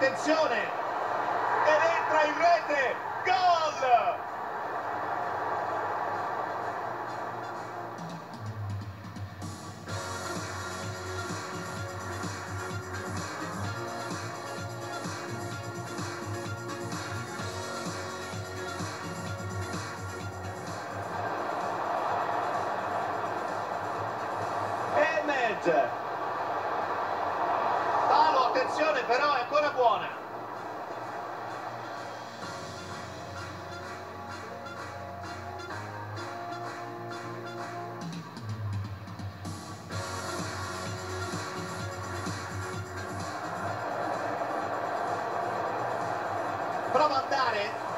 attenzione! Ed entra in rete! Gol! Ahmed attenzione però è ancora buona. Prova a andare